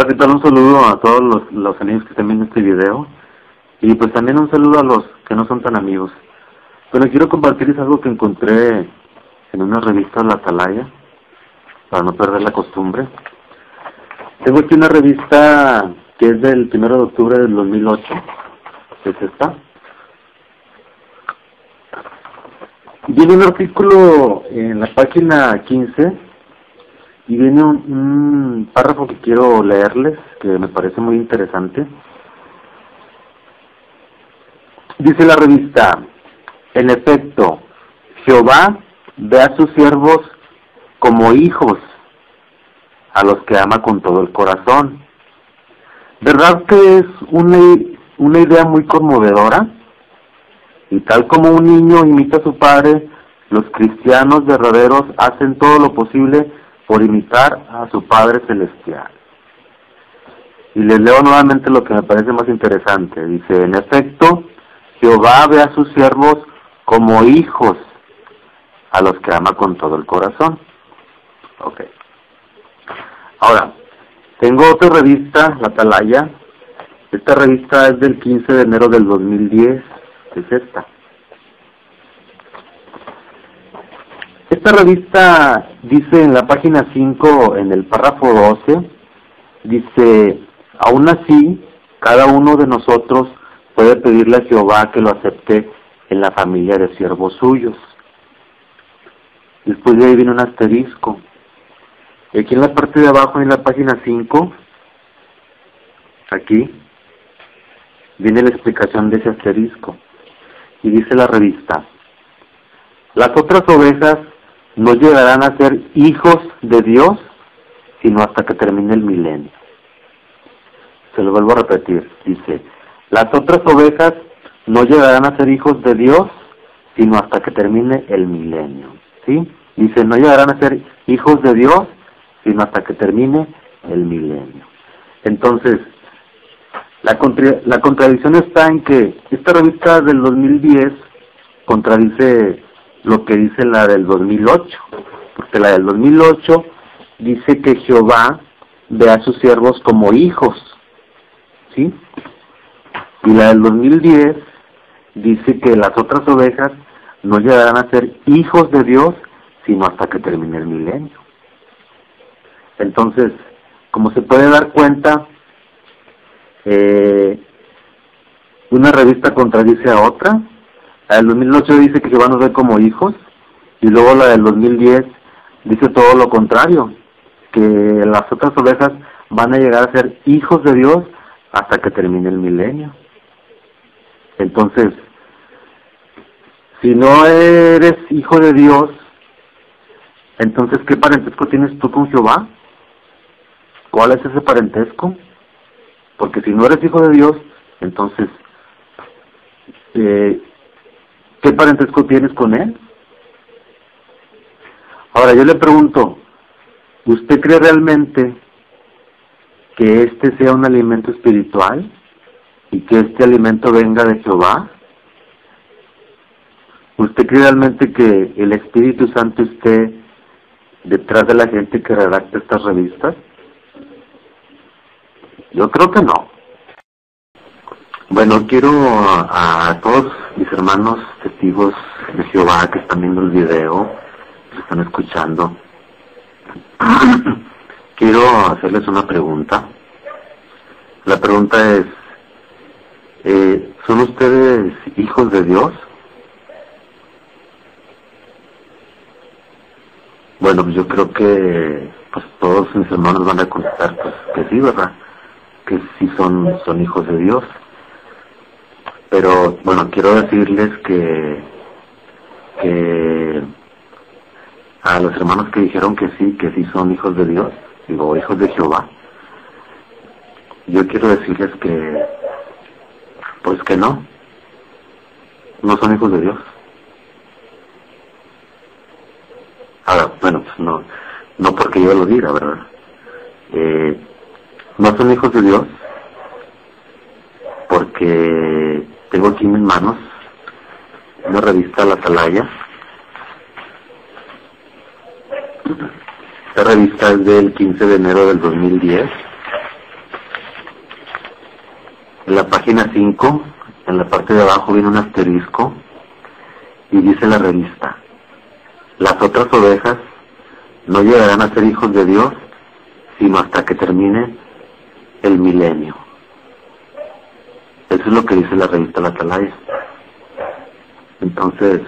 Hola, ¿qué? Un saludo a todos los, los amigos que están viendo este video. Y pues también un saludo a los que no son tan amigos. Bueno, quiero compartirles algo que encontré en una revista La Atalaya, para no perder la costumbre. Tengo aquí una revista que es del 1 de octubre del 2008, que es esta. Viene un artículo en la página 15 y viene un, párrafo que quiero leerles, que me parece muy interesante. Dice la revista, en efecto, Jehová ve a sus siervos como hijos, a los que ama con todo el corazón. ¿Verdad que es una, una idea muy conmovedora? Y tal como un niño imita a su padre, los cristianos verdaderos hacen todo lo posible por imitar a su Padre Celestial. Y les leo nuevamente lo que me parece más interesante. Dice, en efecto, Jehová ve a sus siervos como hijos, a los que ama con todo el corazón. Ok. Ahora, tengo otra revista, La Atalaya. Esta revista es del 15 de enero del 2010, es esta. Esta revista dice en la página 5, en el párrafo 12, dice, aún así, cada uno de nosotros puede pedirle a Jehová que lo acepte en la familia de siervos suyos. Después de ahí viene un asterisco. Y aquí en la parte de abajo, en la página 5, aquí, viene la explicación de ese asterisco. Y dice la revista, las otras ovejas no llegarán a ser hijos de Dios sino hasta que termine el milenio. Se lo vuelvo a repetir, dice, las otras ovejas no llegarán a ser hijos de Dios sino hasta que termine el milenio. ¿Sí? Dice, no llegarán a ser hijos de Dios sino hasta que termine el milenio. Entonces, la, contra la contradicción está en que esta revista del 2010 contradice lo que dice la del 2008, porque la del 2008 dice que Jehová ve a sus siervos como hijos, ¿sí? Y la del 2010 dice que las otras ovejas no llegarán a ser hijos de Dios sino hasta que termine el milenio. Entonces, como se puede dar cuenta, eh, una revista contradice a otra, la del 2008 dice que Jehová nos ve como hijos y luego la del 2010 dice todo lo contrario, que las otras ovejas van a llegar a ser hijos de Dios hasta que termine el milenio. Entonces, si no eres hijo de Dios, entonces ¿qué parentesco tienes tú con Jehová? ¿Cuál es ese parentesco? Porque si no eres hijo de Dios, entonces eh, ¿Qué parentesco tienes con él? Ahora yo le pregunto, ¿usted cree realmente que este sea un alimento espiritual y que este alimento venga de Jehová? ¿Usted cree realmente que el Espíritu Santo esté detrás de la gente que redacta estas revistas? Yo creo que no. Bueno, quiero a, todos mis hermanos testigos de Jehová que están viendo el video, que están escuchando, quiero hacerles una pregunta. La pregunta es, eh, ¿son ustedes hijos de Dios? Bueno, pues yo creo que pues todos mis hermanos van a contestar pues que sí, ¿verdad? Que sí son, son hijos de Dios. Pero bueno, quiero decirles que, que a los hermanos que dijeron que sí, que sí son hijos de Dios, digo, hijos de Jehová, yo quiero decirles que, pues que no, no son hijos de Dios. Ahora, bueno, pues no, no porque yo lo diga, ¿verdad? Eh, no son hijos de Dios porque tengo aquí en mis manos una revista La Atalaya. Esta revista es del 15 de enero del 2010. En la página 5, en la parte de abajo viene un asterisco y dice la revista, las otras ovejas no llegarán a ser hijos de Dios sino hasta que termine el milenio. Eso es lo que dice la revista La Atalaya. Entonces,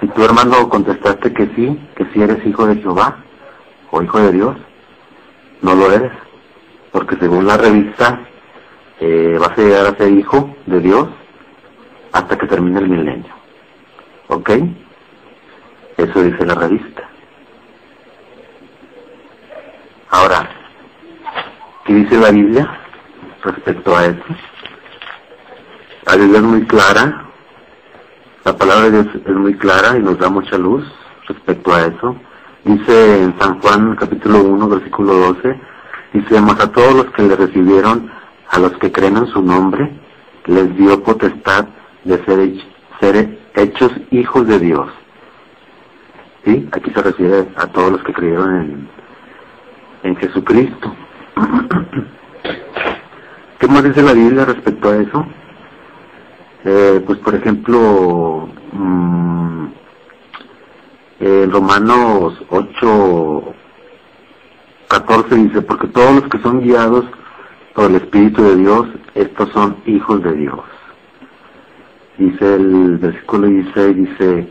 si tu hermano contestaste que sí, que sí eres hijo de Jehová o hijo de Dios, no lo eres, porque según la revista eh, vas a llegar a ser hijo de Dios hasta que termine el milenio. ¿Ok? Eso dice la revista. Ahora, ¿qué dice la Biblia respecto a eso? La Biblia es muy clara, la palabra de Dios es muy clara y nos da mucha luz respecto a eso. Dice en San Juan capítulo 1 versículo 12, dice, mas a todos los que le recibieron, a los que creen en su nombre, les dio potestad de ser, hechos hijos de Dios. ¿Sí? Aquí se refiere a todos los que creyeron en Jesucristo. ¿Qué más dice la Biblia respecto a eso? Eh, pues por ejemplo, mmm, en Romanos 8, 14 dice, porque todos los que son guiados por el Espíritu de Dios, estos son hijos de Dios. Dice el versículo 16, dice,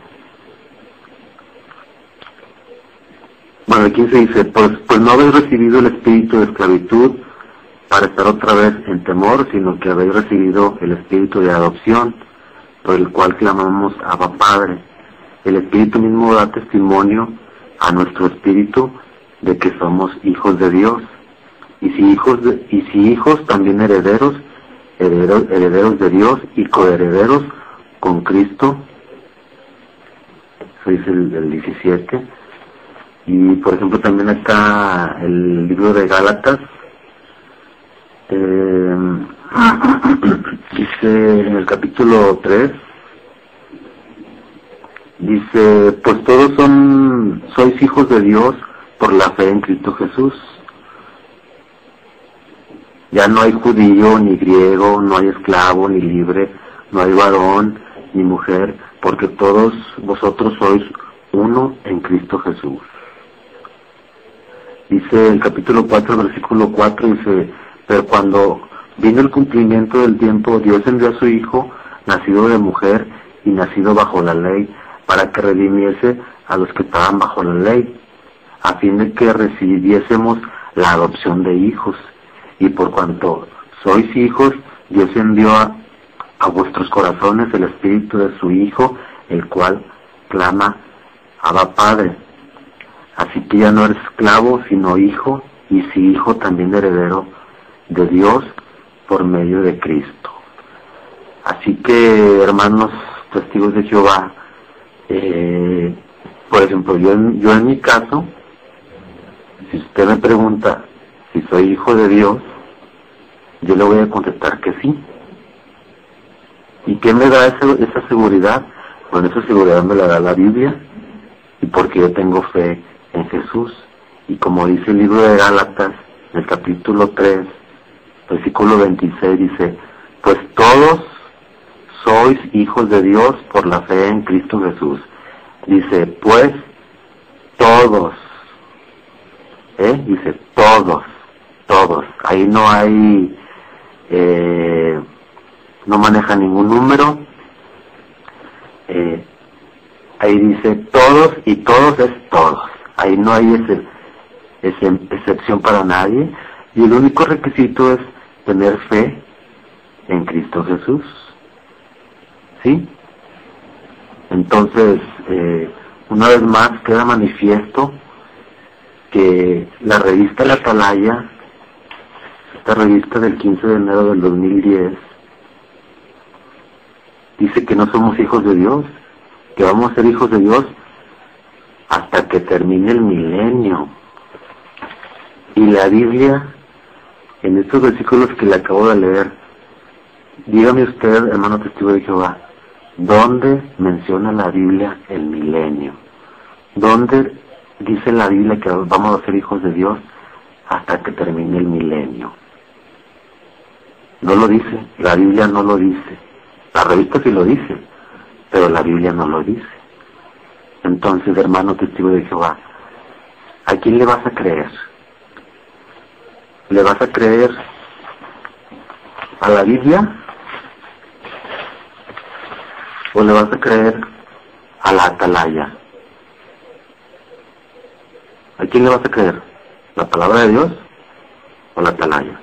bueno, el 15 dice, pues, pues no habéis recibido el espíritu de esclavitud para estar otra vez en temor, sino que habéis recibido el espíritu de adopción, por el cual clamamos Abba Padre. El espíritu mismo da testimonio a nuestro espíritu de que somos hijos de Dios. Y si hijos, y si hijos también herederos, herederos, herederos de Dios y coherederos con Cristo. Eso dice el, el 17. Y por ejemplo también está el libro de Gálatas, eh, dice en el capítulo 3, dice, pues todos son, sois hijos de Dios por la fe en Cristo Jesús. Ya no hay judío ni griego, no hay esclavo ni libre, no hay varón ni mujer, porque todos vosotros sois uno en Cristo Jesús. Dice el capítulo 4, versículo 4, dice, pero cuando vino el cumplimiento del tiempo, Dios envió a su Hijo, nacido de mujer y nacido bajo la ley, para que redimiese a los que estaban bajo la ley, a fin de que recibiésemos la adopción de hijos. Y por cuanto sois hijos, Dios envió a, a vuestros corazones el espíritu de su Hijo, el cual clama, Abba Padre. Así que ya no eres esclavo, sino hijo, y si hijo también heredero de Dios por medio de Cristo. Así que, hermanos testigos de Jehová, eh, por ejemplo, yo en, yo en mi caso, si usted me pregunta si soy hijo de Dios, yo le voy a contestar que sí. ¿Y qué me da esa, seguridad? Bueno, esa seguridad me la da la Biblia y porque yo tengo fe en Jesús. Y como dice el libro de Gálatas, el capítulo 3, versículo 26 dice, pues todos sois hijos de Dios por la fe en Cristo Jesús. Dice, pues todos, ¿eh? Dice, todos, todos. Ahí no hay, eh, no maneja ningún número. Eh, ahí dice todos y todos es todos. Ahí no hay ese, ese, excepción para nadie. Y el único requisito es tener fe en Cristo Jesús. ¿Sí? Entonces, eh, una vez más queda manifiesto que la revista La Atalaya, esta revista del 15 de enero del 2010, dice que no somos hijos de Dios, que vamos a ser hijos de Dios hasta que termine el milenio. Y la Biblia en estos versículos que le acabo de leer, dígame usted, hermano testigo de Jehová, ¿dónde menciona la Biblia el milenio? ¿Dónde dice la Biblia que vamos a ser hijos de Dios hasta que termine el milenio? No lo dice, la Biblia no lo dice. La revista sí lo dice, pero la Biblia no lo dice. Entonces, hermano testigo de Jehová, ¿a quién le vas a creer? ¿Le vas a creer a la Biblia? ¿O le vas a creer a la atalaya? ¿A quién le vas a creer? ¿La palabra de Dios o la atalaya?